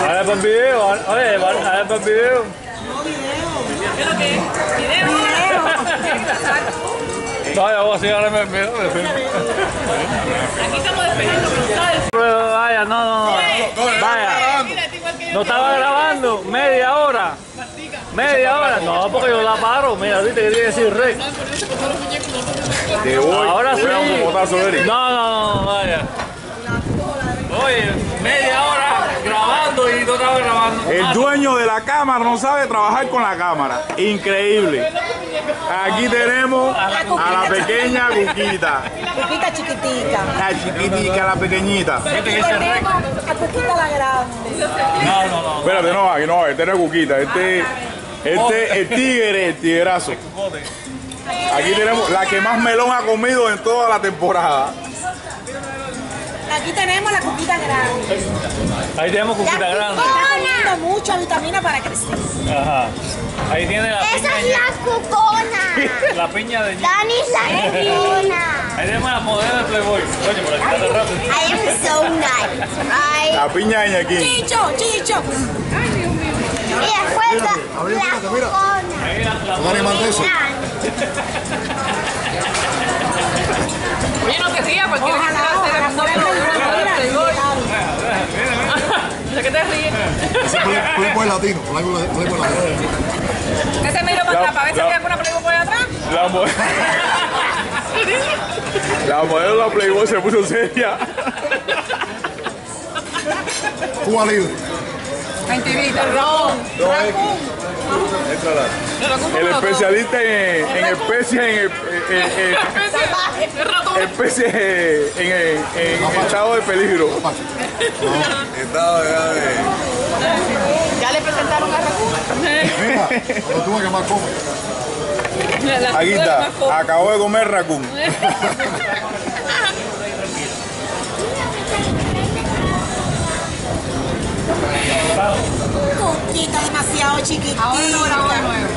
Ahora para video, oye, ahora para video. No, video. ¿Pero qué? ¿Video? Video. No, ya vos sí, ahora me video. Aquí estamos despejando cruzar. Vaya, no, no, no. Vaya. No estaba grabando media hora. Media hora. No, porque yo la paro. Mira, viste que tiene que decir rey. Te voy. Ahora sí. No, no, no, vaya. Oye, media hora grabando y no estaba grabando. El dueño de la cámara no sabe trabajar con la cámara. Increíble. Aquí tenemos a la pequeña Cuquita. Cuquita chiquitica. La chiquitica, la pequeñita. A Cuquita la grande. No, no, no. Espérate, no, aquí no, este no es Cuquita. Este, este es el tigre, el tigrazo. Aquí tenemos la que más melón ha comido en toda la temporada. Aquí tenemos la Cuquita grande. Ahí tenemos cuquita Ya grande. Está comiendo mucha vitamina para crecer. Ajá. Ahí tiene la Esa piña, es la cucona. la piña de Dani es la cucona. Ahí tenemos la modelo de Playboy. Oye, por aquí está rápido. I am so nice? La piña de Ñaquín. Chicho, chicho. Y después la, la la, la Oye, no que siga, cualquiera que Ojalá, quiera hacer ojalá, el mira. ¿De qué te ríes? Playboy latino, Playboy latino. ¿Qué te miro para La- atrás? ¿Para ver si la- hay alguna Playboy por ahí atrás? La, mo- la modelo de la Playboy se puso seria. Cuba libre. Mentirita. El especialista en, en especies, en, en, en- El ratón. en especies en, en- en estado de peligro. Estado de, Ya le presentaron a Raccoon. Mira, tuve que más come. La- Aquí está, acabó de comer raccoon. Cuquita demasiado chiquitita. Ahora no grabó de nuevo.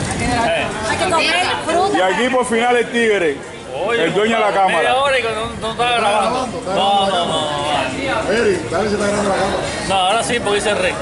Hay que comer fruta. Y aquí por final el tigre, Oye, el dueño de la cámara. hora y no, no estaba grabando. No, no, no. No, Eric, dale si está grande la cámara. No, ahora sí, porque dice rey.